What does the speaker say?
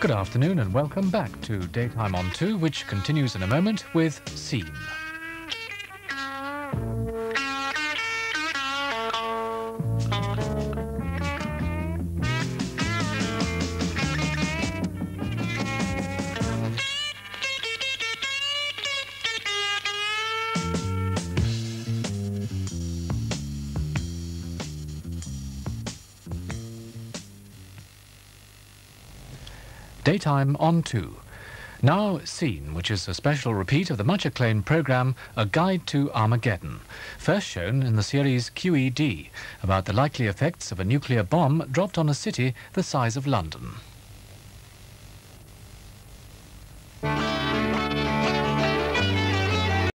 Good afternoon and welcome back to Daytime on 2, which continues in a moment with Scene. Daytime on 2. Now Scene, which is a special repeat of the much acclaimed programme A Guide to Armageddon, first shown in the series QED, about the likely effects of a nuclear bomb dropped on a city the size of London.